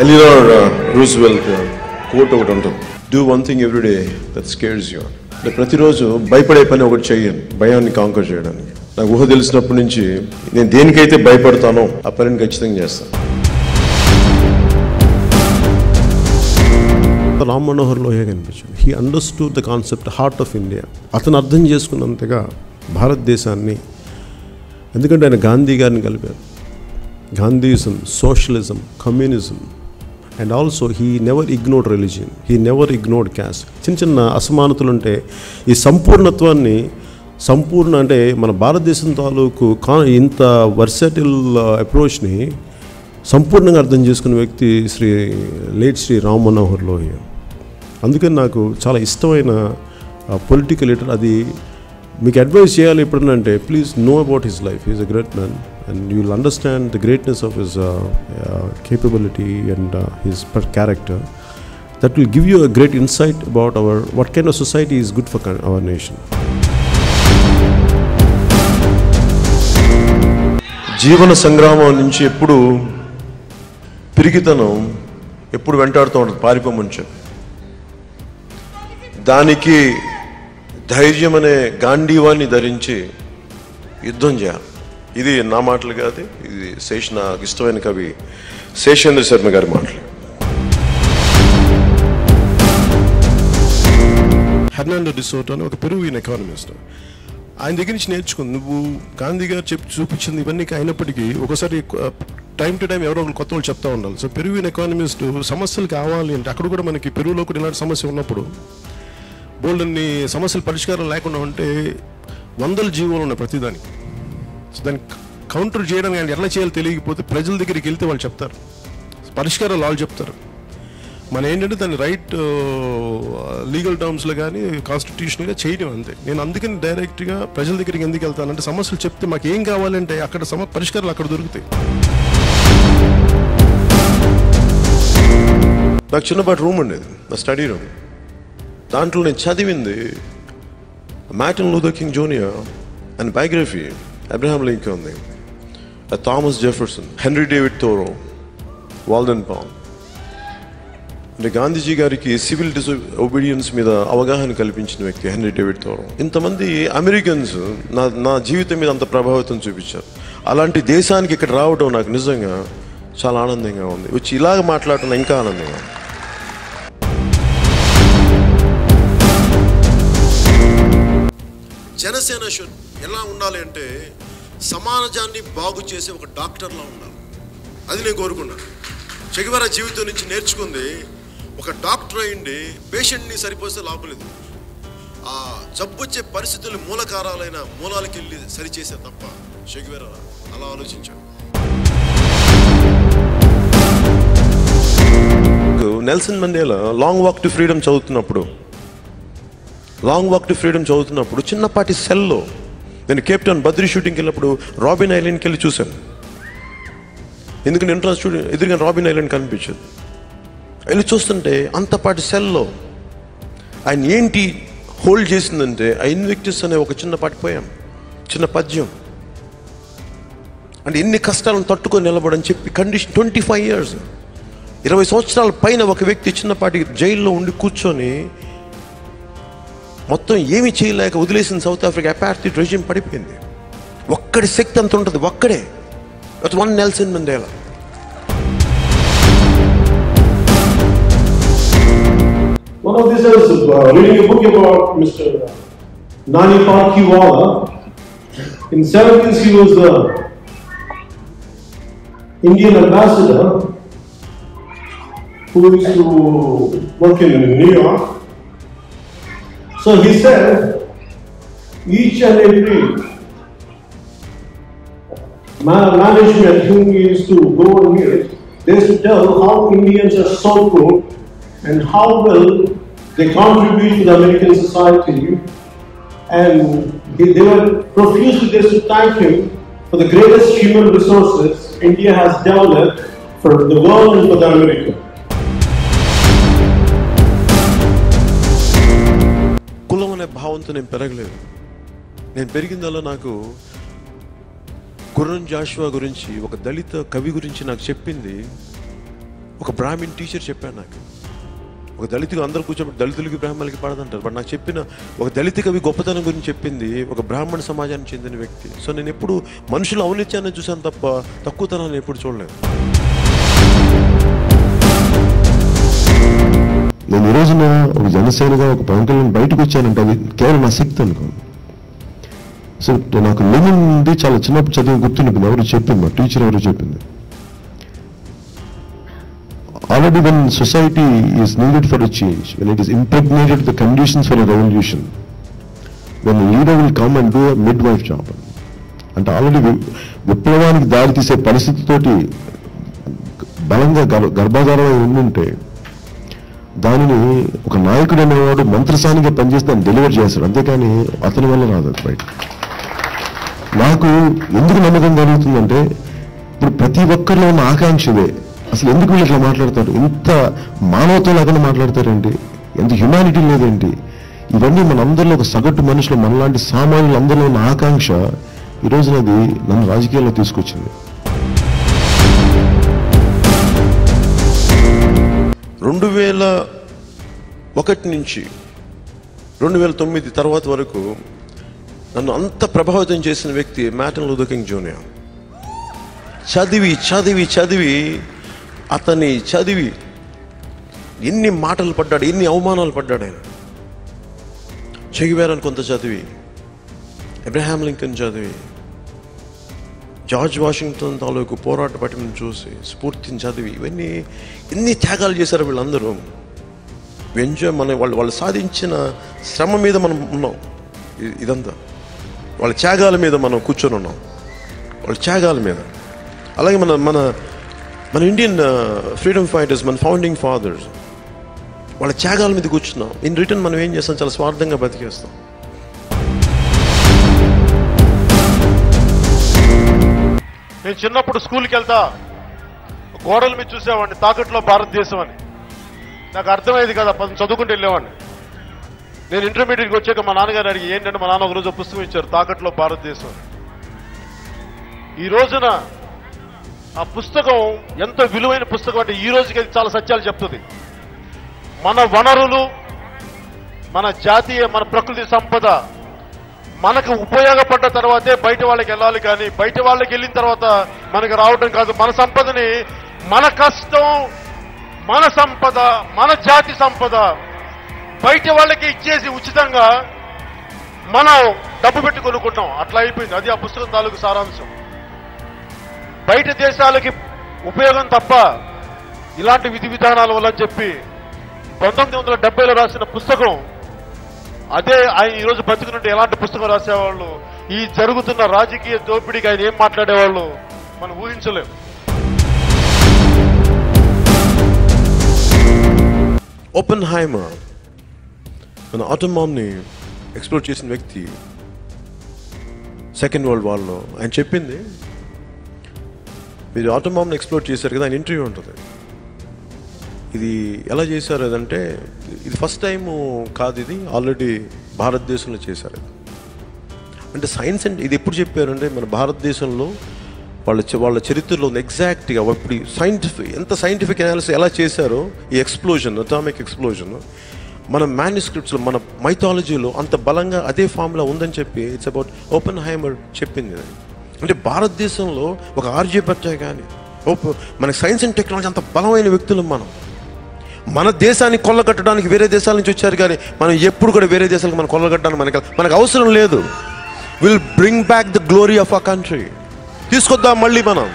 Eleanor Roosevelt quote ఒకటి ఉంటుంది. Do one thing every day that scares you అంటే ప్రతిరోజు భయపడే పని ఒకటి చేయను భయాన్ని కాంకర్ చేయడానికి. నాకు ఊహ తెలిసినప్పటి నుంచి నేను దేనికైతే భయపడతానో ఆ పనిని ఖచ్చితంగా చేస్తాను. రామ్ మనోహర్ లోహే కనిపించింది. He understood the concept heart of India అతను అర్థం చేసుకున్నంతగా భారతదేశాన్ని ఎందుకంటే ఆయన గాంధీ గారిని కలిపారు. Gandhism socialism communism and also he never ignored religion he never ignored caste చిన్న చిన్న అసమానతలు ఉంటే ఈ సంపూర్ణత్వాన్ని సంపూర్ణ అంటే మన భారతదేశం తాలూకు కా ఇంత వర్సటిల్ అప్రోచ్ని సంపూర్ణంగా అర్థం చేసుకున్న వ్యక్తి శ్రీ లేట్ శ్రీ రామ్ మనోహర్ లోహియా అందుకని నాకు చాలా ఇష్టమైన పొలిటికల్ లీడర్ అది మీకు అడ్వైస్ చేయాలి ఎప్పుడంటే please know about his life is a great man and you will understand the greatness of his capability and his per character that will give you a great insight about our what kind of society is good for our nation జీవన సంగ్రామం నుంచి ఎప్పుడు పిరిగితనం ఎప్పుడు వెంటాడుతూ ఉంటుంది పారిపోమని చెప్పి దానికి ధైర్యం అనే గాంధీవాన్ని ధరించి యుద్ధం చేయాలి. ఇది నా మాటలు కాదు ఇది శేష్ నాకు ఇష్టమైన కవి శేషేంద్ర శర్మ గారి మాటలు. హెర్నాండో డిసోటో అని ఒక పెరువియన్ ఎకానమిస్ట్ ఆయన దగ్గర నుంచి నేర్చుకుంది నువ్వు గాంధీ గారు చెప్పి చూపించింది ఇవన్నీ అయినప్పటికీ ఒకసారి టైం టు టైం ఎవరో ఒకరు కొత్త వాళ్ళు చెప్తా ఉండాలి. సో పెరువియన్ ఎకానమిస్ట్ సమస్యలు కావాలి అంటే అక్కడ కూడా మనకి పెరుగులో కూడా ఇలాంటి సమస్య ఉన్నప్పుడు బోల్డన్ని సమస్యలు పరిష్కారం లేకుండా ఉంటే వందల జీవోలు ఉన్నాయి ప్రతిదానికి. సో దాన్ని కౌంటర్ చేయడానికి కానీ ఎలా చేయాలో తెలియకపోతే ప్రజల దగ్గరికి వెళ్తే వాళ్ళు చెప్తారు. పరిష్కారాలు వాళ్ళు చెప్తారు. మన ఏంటంటే దాన్ని రైట్ లీగల్ టర్మ్స్లో కానీ కాన్స్టిట్యూషన్గా చేయడం అంతే. నేను అందుకని డైరెక్ట్గా ప్రజల దగ్గరికి ఎందుకు వెళ్తానంటే సమస్యలు చెప్తే మాకు ఏం కావాలంటే అక్కడ సమ పరిష్కారాలు అక్కడ దొరుకుతాయి. నాకు చిన్నపాటి రూమ్ ఉండేది నా స్టడీ రూమ్ దాంట్లో నేను చదివింది Martin Luther King Junior and biography. Abraham Lincoln ఉంది Thomas Jefferson Henry David Thoreau Walden pond అంటే గాంధీజీ గారికి సివిల్ డిస్ ఒబీడియన్స్ మీద అవగాహన కల్పించిన వ్యక్తి హెన్రీ డేవిడ్ తోరో ఇంతమంది అమెరికన్స్ నా నా జీవితం మీద అంత ప్రభావితం చూపించారు. అలాంటి దేశానికి ఇక్కడ రావడం నాకు నిజంగా చాలా ఆనందంగా ఉంది. వచ్చి ఇలాగ మాట్లాడటం ఇంకా ఆనందంగా ఉంది. జనసేన షుడ్ ఎలా ఉండాలి అంటే సమాజాన్ని బాగు చేసే ఒక డాక్టర్లా ఉండాలి. అది నేను కోరుకున్నాను చెగివర జీవితం నుంచి నేర్చుకుంది ఒక డాక్టర్ అయింది పేషెంట్ని సరిపోస్తే లాభం లేదు. ఆ జబ్బు వచ్చే పరిస్థితులు మూలకారాలైన మూలాలకి వెళ్ళి సరిచేసే తప్ప షెగివేర అలా ఆలోచించాడు Nelson Mandela Long Walk to Freedom చదువుతున్నప్పుడు లాంగ్ వాక్ టు ఫ్రీడమ్ చదువుతున్నప్పుడు చిన్నపాటి సెల్లో నేను కేప్టౌన్ బద్రీ షూటింగ్కి వెళ్ళినప్పుడు రాబిన్ ఐలాండ్కి వెళ్ళి చూశాను. ఎందుకంటే ఎంట్రన్స్ స్టూడియో ఎదురుగా రాబిన్ ఐలాండ్ కనిపించదు. వెళ్ళి చూస్తుంటే అంతపాటి సెల్లో ఆయన ఏంటి హోల్డ్ చేసిందంటే ఆ ఇన్విక్టిస్ అనే ఒక చిన్నపాటి పోయాం. చిన్న పద్యం. అంటే ఎన్ని కష్టాలను తట్టుకొని నిలబడని చెప్పి కండిషన్ ట్వంటీ ఫైవ్ ఇయర్స్ ఇరవై సంవత్సరాల పైన ఒక వ్యక్తి చిన్నపాటి జైల్లో ఉండి కూర్చొని మొత్తం ఏమి చేయలేక వదిలేసిన సౌత్ ఆఫ్రికా అపార్థిట్ రెజిమ్ పడిపోయింది ఒక్కడి శక్తి అంత ఉంటుంది ఒక్కడే one Nelson Nelson One of these is uh, reading a book about Mr. Nani Parkiwala. In 70s, he was the Indian ambassador who used to work in New York. So he said, each and every ma- management whom we used to go and meet, they to tell how Indians are so good and how well they contribute to the American society. And they, were profusely they to thank him for the greatest human resources India has developed for the world and for the America. వంతు నేను పెరగలేదు. నేను పెరిగిందల్లా నాకు గుర్రం జాషువా గురించి ఒక దళిత కవి గురించి నాకు చెప్పింది. ఒక బ్రాహ్మిన్ టీచర్ చెప్పాను నాకు. ఒక దళితులు అందరూ కూర్చోబెట్టి దళితులకి బ్రాహ్మణులకి పాడదంటారు. బట్ నాకు చెప్పిన ఒక దళిత కవి గొప్పతనం గురించి చెప్పింది ఒక బ్రాహ్మణ సమాజానికి చెందిన వ్యక్తి. సో నేను ఎప్పుడు మనుషులు అవనిత్యాన్ని చూసాను తప్ప తక్కువతనాన్ని ఎప్పుడు చూడలేదు. నేను ఈ రోజున ఒక జనసేనగా ఒక పవన్ కళ్యాణ్ బయటకు వచ్చానంటే అది కేవలం నా శక్తి అనుకో. సో నాకు లెనిన్ ఉంది చాలా చిన్నప్పుడు చదివి గుర్తుండిపోయింది. ఎవరు చెప్పింది మా టీచర్ ఎవరు చెప్పింది. Already when society is needed for a change when it is impregnated the conditions for a revolution when leader will come and do midwife job అంటే ఆల్రెడీ విప్లవానికి దారి తీసే పరిస్థితితోటి బలంగా గర్భ గర్భాధారమై ఉండుంటే దానిని ఒక నాయకుడు అనేవాడు మంత్రసానిగా పనిచేసి దాన్ని డెలివర్ చేస్తాడు. అంతేకాని అతని వల్ల రాదు బయట. నాకు ఎందుకు నమ్మకం కలుగుతుందంటే ఇప్పుడు ప్రతి ఒక్కరిలో ఉన్న ఆకాంక్ష ఇదే. అసలు ఎందుకు వీళ్ళు ఇట్లా మాట్లాడతారు? ఇంత మానవత్వం లేకుండా మాట్లాడతారేంటి? ఎంత హ్యుమానిటీ లేదేంటి? ఇవన్నీ మనందరిలో ఒక సగటు మనుషులు మనలాంటి సామాన్యులు అందరిలో ఉన్న ఆకాంక్ష ఈ అది నన్ను రాజకీయాల్లో తీసుకొచ్చింది. వేల ఒకటి నుంచి రెండు వేల తొమ్మిది తర్వాత వరకు నన్ను అంత ప్రభావితం చేసిన వ్యక్తి మ్యాటన్ లూథర్ జూనియర్. చదివి చదివి చదివి అతని చదివి ఎన్ని మాటలు పడ్డాడు ఎన్ని అవమానాలు పడ్డాడు ఆయన. చెగివేరని కొంత చదివి అబ్రహాం లింకన్ చదివి జార్జ్ వాషింగ్టన్ తాలూకు పోరాట పటిమను చూసి స్ఫూర్తిని చదివి ఇవన్నీ ఎన్ని త్యాగాలు చేశారు వీళ్ళందరూ. ఎంజాయ్ మన వాళ్ళు వాళ్ళు సాధించిన శ్రమ మీద మనం ఉన్నాం. ఇదంతా. వాళ్ళ త్యాగాల మీద మనం కూర్చొని ఉన్నాం. వాళ్ళ త్యాగాల మీద. అలాగే మన మన మన ఇండియన్ ఫ్రీడమ్ ఫైటర్స్ మన ఫౌండింగ్ ఫాదర్స్ వాళ్ళ త్యాగాల మీద కూర్చున్నాం. ఇన్ రిటర్న్ మనం ఏం చేస్తాం? చాలా స్వార్థంగా బతికేస్తాం. నేను చిన్నప్పుడు స్కూల్కి వెళ్తా గోడల మీద చూసేవాడిని తాకట్లో భారతదేశం అని. నాకు అర్థమయ్యేది కదా పది చదువుకుంటూ వెళ్ళేవాడిని. నేను ఇంటర్మీడియట్కి వచ్చాక మా నాన్నగారు అడిగి ఏంటంటే మా నాన్న ఒకరోజు పుస్తకం ఇచ్చారు తాకట్లో భారతదేశం ఈ రోజున ఆ పుస్తకం ఎంతో విలువైన పుస్తకం అంటే ఈ రోజుకి అది చాలా సత్యాలు చెప్తుంది. మన వనరులు మన జాతీయ మన ప్రకృతి సంపద మనకు ఉపయోగపడ్డ తర్వాతే బయట వాళ్ళకి వెళ్ళాలి కానీ బయట వాళ్ళకి వెళ్ళిన తర్వాత మనకి రావడం కాదు. మన సంపదని మన కష్టం మన సంపద మన జాతి సంపద బయట వాళ్ళకి ఇచ్చేసి ఉచితంగా మనం డబ్బు పెట్టి కొనుక్కుంటాం. అట్లా అయిపోయింది. అది ఆ పుస్తకం తాలూకు సారాంశం. బయట దేశాలకి ఉపయోగం తప్ప ఇలాంటి విధి విధానాల వల్ల చెప్పి పంతొమ్మిది వందల డెబ్బైలో రాసిన పుస్తకం అదే ఆయన ఈ రోజు బతుకునుంటే ఎలాంటి పుస్తకం రాసేవాళ్ళు? ఈ జరుగుతున్న రాజకీయ దోపిడీకి ఆయన ఏం మాట్లాడేవాళ్ళు? మనం ఊహించలేం. ఓపెన్ హైమర్ మన ఆటోమాన్ని ఎక్స్ప్లోర్ చేసిన వ్యక్తి సెకండ్ వరల్డ్ వార్లో. ఆయన చెప్పింది మీరు ఆటోమామ్ని ఎక్స్ప్లోర్ చేశారు కదా ఆయన ఇంటర్వ్యూ ఉంటుంది. ఇది ఎలా చేశారు అదంటే ఇది ఫస్ట్ టైం కాదు ఇది ఆల్రెడీ భారతదేశంలో చేశారు అంటే సైన్స్ అండ్ ఇది ఎప్పుడు చెప్పారంటే మన భారతదేశంలో వాళ్ళ వాళ్ళ చరిత్రలో ఎగ్జాక్ట్గా ఇప్పుడు సైంటిఫిక్ ఎంత సైంటిఫిక్ అనాలిసిస్ ఎలా చేశారో ఈ ఎక్స్ప్లోజన్ అటామిక్ ఎక్స్ప్లోజన్ మన మాన్యుస్క్రిప్ట్స్లో మన మైథాలజీలో అంత బలంగా అదే ఫామ్లో ఉందని చెప్పి ఇట్స్ అబౌట్ ఓపెన్ హైమర్ చెప్పింది అంటే భారతదేశంలో ఒక ఆర్జీపత్య కానీ ఓప- మన సైన్స్ అండ్ టెక్నాలజీ అంత బలమైన వ్యక్తులు మనం. మన దేశాన్ని కొల్లగట్టడానికి వేరే దేశాల నుంచి వచ్చారు కానీ మనం ఎప్పుడు కూడా వేరే దేశాలకు మనం కొల్లగట్టడానికి మనకి మనకు అవసరం లేదు. Will bring back the glory of a country తీసుకొద్దాం మళ్ళీ మనం.